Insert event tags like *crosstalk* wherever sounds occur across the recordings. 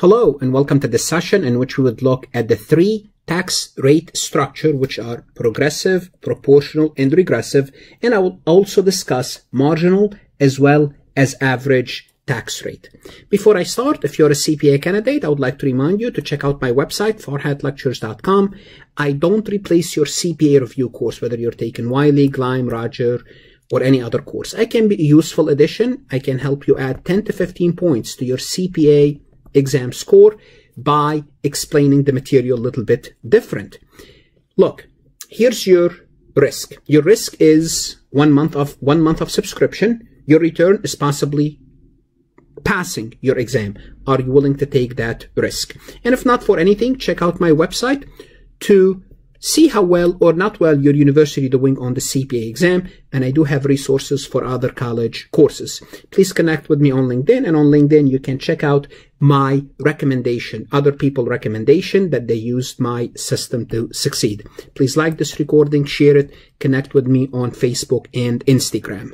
Hello and welcome to this session in which we would look at the three tax rate structure which are progressive, proportional, and regressive and I will also discuss marginal as well as average tax rate. Before I start, if you're a CPA candidate, I would like to remind you to check out my website, farhatlectures.com. I don't replace your CPA review course, whether you're taking Wiley, Gleim, Roger, or any other course. I can be a useful addition. I can help you add 10 to 15 points to your CPA exam score by explaining the material a little bit different. Look, here's your risk. Your risk is one month of one month of subscription. Your return is possibly passing your exam. Are you willing to take that risk? And if not for anything, check out my website to see how well or not well your university doing on the CPA exam, and I do have resources for other college courses. Please connect with me on LinkedIn, and on LinkedIn you can check out my recommendation, other people recommendation that they used my system to succeed. Please like this recording, share it, connect with me on Facebook and Instagram.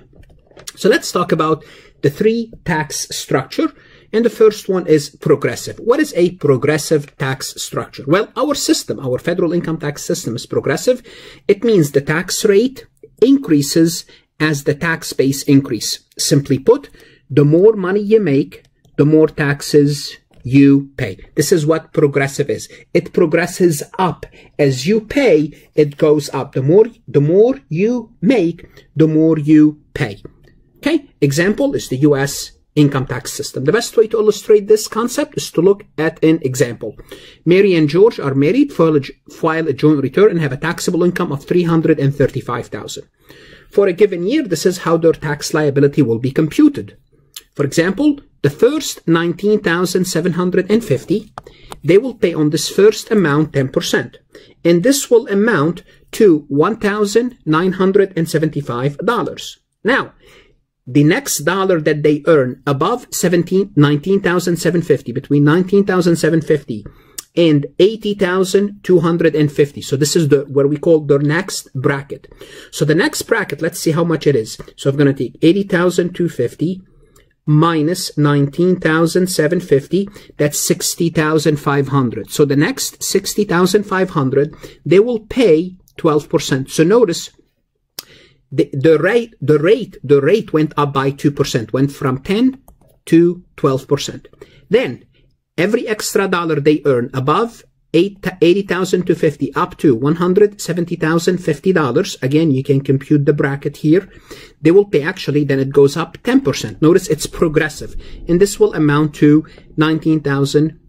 So let's talk about the three tax structure and the first one is progressive. What is a progressive tax structure? Well, our system, our federal income tax system is progressive. It means the tax rate increases as the tax base increase. Simply put, the more money you make, the more taxes you pay. This is what progressive is. It progresses up. As you pay, it goes up. The more, the more you make, the more you pay. Okay. Example is the U.S income tax system. The best way to illustrate this concept is to look at an example. Mary and George are married, file a, joint return, and have a taxable income of 335000 For a given year, this is how their tax liability will be computed. For example, the first 19,750, they will pay on this first amount 10%. And this will amount to $1,975. Now, the next dollar that they earn above 17, 19,750, between 19,750 and 80,250. So this is the, what we call the next bracket. So the next bracket, let's see how much it is. So I'm going to take 80,250 minus 19,750, that's 60,500. So the next 60,500, they will pay 12%. So notice the, the rate, the rate, the rate went up by 2%, went from 10 to 12%. Then every extra dollar they earn above 80,000 to 50 up to $170,050. Again, you can compute the bracket here. They will pay actually, then it goes up 10%. Notice it's progressive. And this will amount to 19,000,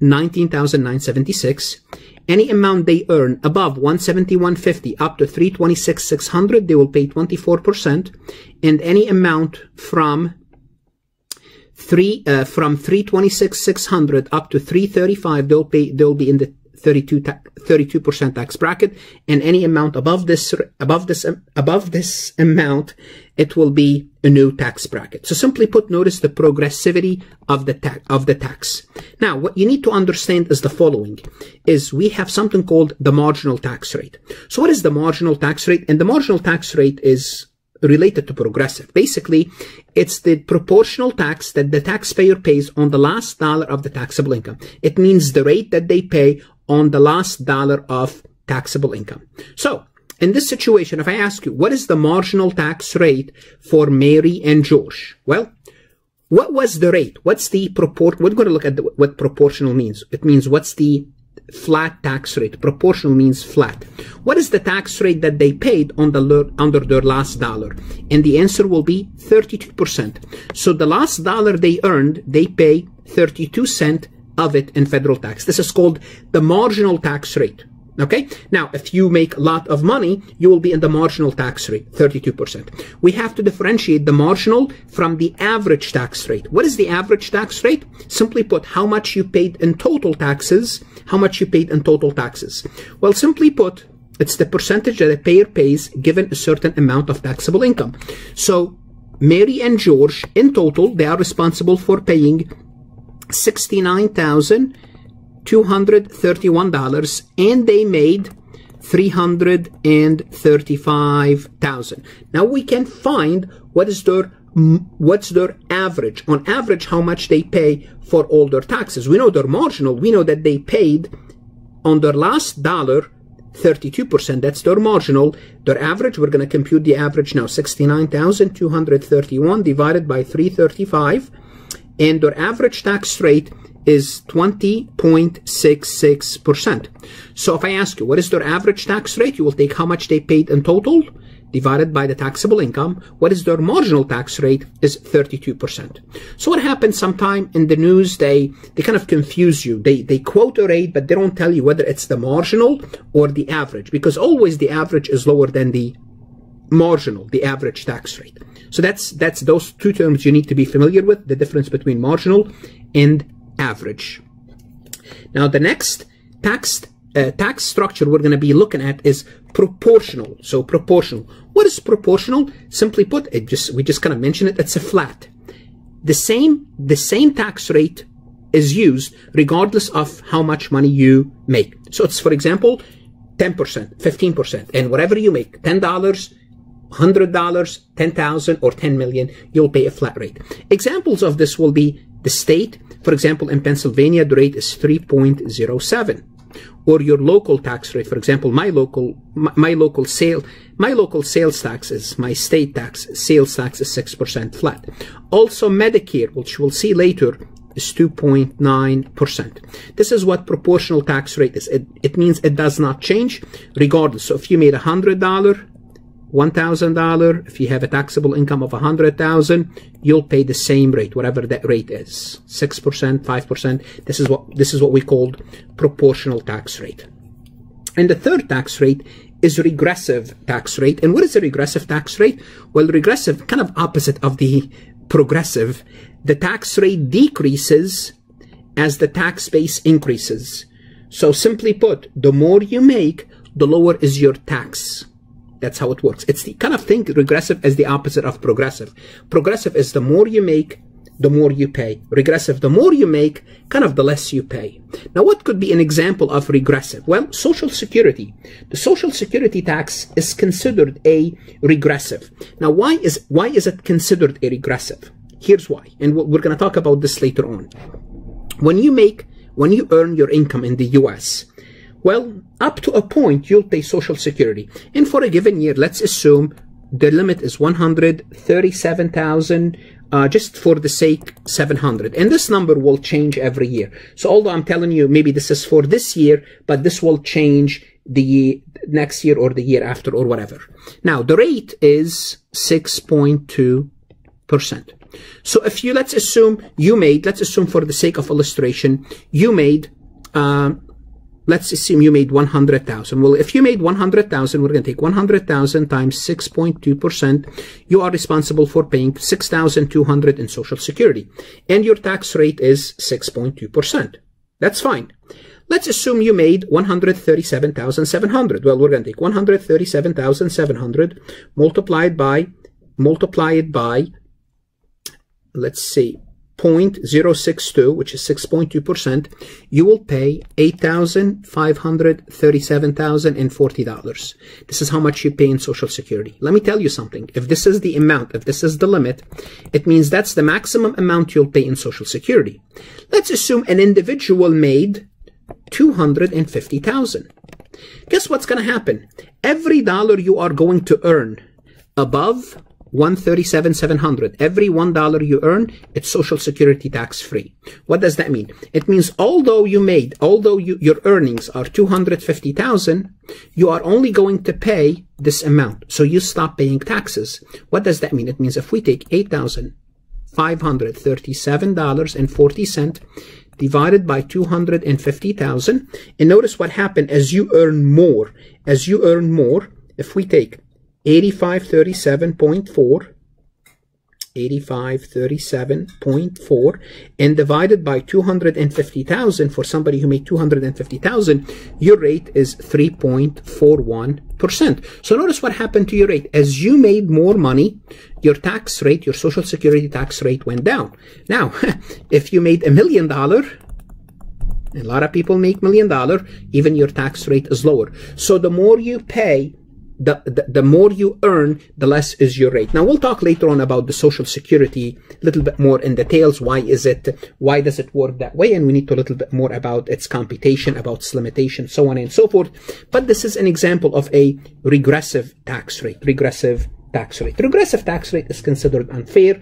19,976. Any amount they earn above 171.50 up to 326,600, they will pay 24%. And any amount from three uh, from 326,600 up to 335, they'll pay they'll be in the 32 percent tax bracket, and any amount above this above this above this amount, it will be a new tax bracket. So simply put, notice the progressivity of the tax of the tax. Now, what you need to understand is the following: is we have something called the marginal tax rate. So, what is the marginal tax rate? And the marginal tax rate is related to progressive. Basically, it's the proportional tax that the taxpayer pays on the last dollar of the taxable income. It means the rate that they pay on the last dollar of taxable income. So, in this situation, if I ask you, what is the marginal tax rate for Mary and George? Well, what was the rate? What's the proport? We're going to look at the, what proportional means. It means what's the flat tax rate. Proportional means flat. What is the tax rate that they paid on the under their last dollar? And the answer will be 32%. So the last dollar they earned, they pay 32 cent of it in federal tax. This is called the marginal tax rate. Okay. Now, if you make a lot of money, you will be in the marginal tax rate, 32%. We have to differentiate the marginal from the average tax rate. What is the average tax rate? Simply put, how much you paid in total taxes, how much you paid in total taxes. Well, simply put, it's the percentage that a payer pays given a certain amount of taxable income. So, Mary and George, in total, they are responsible for paying $69,231 and they made 335,000. Now we can find what is their what's their average. On average how much they pay for all their taxes. We know they're marginal. We know that they paid on their last dollar 32% that's their marginal. Their average we're going to compute the average now. 69231 divided by 335 and their average tax rate is 20.66%. So if I ask you, what is their average tax rate? You will take how much they paid in total divided by the taxable income. What is their marginal tax rate is 32%. So what happens sometime in the news, they, they kind of confuse you. They, they quote a rate, but they don't tell you whether it's the marginal or the average because always the average is lower than the marginal, the average tax rate. So that's, that's those two terms you need to be familiar with, the difference between marginal and average. Now the next tax uh, tax structure we're going to be looking at is proportional. So proportional. What is proportional? Simply put, it just we just kind of mentioned it. It's a flat. The same the same tax rate is used regardless of how much money you make. So it's for example, 10%, 15%, and whatever you make, $10, $100, 10,000 or 10 million, you'll pay a flat rate. Examples of this will be the state for example, in Pennsylvania, the rate is 3.07 or your local tax rate. For example, my local, my, my, local sale, my local sales taxes, my state tax, sales tax is 6% flat. Also Medicare, which we'll see later, is 2.9%. This is what proportional tax rate is. It, it means it does not change regardless. So if you made a $100 $1,000, if you have a taxable income of 100,000, you'll pay the same rate, whatever that rate is. 6%, 5%. This is what, this is what we called proportional tax rate. And the third tax rate is regressive tax rate. And what is a regressive tax rate? Well, regressive, kind of opposite of the progressive. The tax rate decreases as the tax base increases. So simply put, the more you make, the lower is your tax. That's how it works. It's the kind of thing regressive as the opposite of progressive. Progressive is the more you make, the more you pay. Regressive, the more you make, kind of the less you pay. Now, what could be an example of regressive? Well, Social Security. The Social Security tax is considered a regressive. Now, why is, why is it considered a regressive? Here's why. And we're going to talk about this later on. When you make, when you earn your income in the US, well, up to a point, you'll pay Social Security. And for a given year, let's assume the limit is 137,000, uh, just for the sake 700. And this number will change every year. So although I'm telling you, maybe this is for this year, but this will change the next year or the year after or whatever. Now, the rate is 6.2%. So if you, let's assume you made, let's assume for the sake of illustration, you made, um, let's assume you made 100,000. Well, if you made 100,000, we're going to take 100,000 times 6.2%. You are responsible for paying 6,200 in Social Security. And your tax rate is 6.2%. That's fine. Let's assume you made 137,700. Well, we're going to take 137,700 multiplied by, multiply it by, let's see, 0.062, which is 6.2%, you will pay $8,537,040. This is how much you pay in Social Security. Let me tell you something. If this is the amount, if this is the limit, it means that's the maximum amount you'll pay in Social Security. Let's assume an individual made 250,000. Guess what's going to happen? Every dollar you are going to earn above 137,700. Every $1 you earn, it's social security tax free. What does that mean? It means although you made, although you, your earnings are 250,000, you are only going to pay this amount. So you stop paying taxes. What does that mean? It means if we take $8,537.40 divided by 250,000, and notice what happened as you earn more. As you earn more, if we take 8537.4 8537.4 and divided by 250,000 for somebody who made 250,000 your rate is 3.41%. So notice what happened to your rate as you made more money your tax rate your social security tax rate went down. Now *laughs* if you made a million dollar a lot of people make million dollar even your tax rate is lower. So the more you pay the, the, the more you earn, the less is your rate. Now we'll talk later on about the social security a little bit more in details. Why is it, why does it work that way? And we need to a little bit more about its computation, about its limitation, so on and so forth. But this is an example of a regressive tax rate, regressive tax rate. Regressive tax rate is considered unfair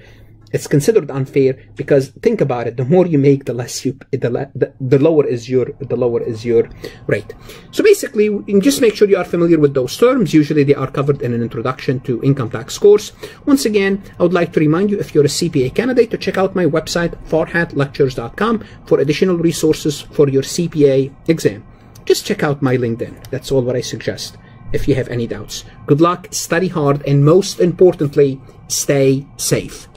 it's considered unfair because think about it the more you make the less you the, the, the lower is your the lower is your rate. So basically just make sure you are familiar with those terms. Usually they are covered in an introduction to income tax course once again i would like to remind you if you're a cpa candidate to check out my website farhatlectures.com for additional resources for your cpa exam. Just check out my linkedin. That's all what i suggest if you have any doubts. Good luck study hard and most importantly stay safe